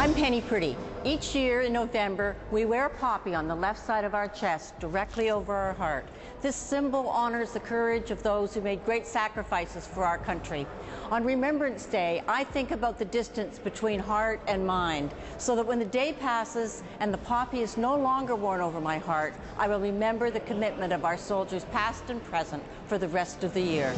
I'm Penny Priddy. Each year in November, we wear a poppy on the left side of our chest, directly over our heart. This symbol honors the courage of those who made great sacrifices for our country. On Remembrance Day, I think about the distance between heart and mind, so that when the day passes and the poppy is no longer worn over my heart, I will remember the commitment of our soldiers past and present for the rest of the year.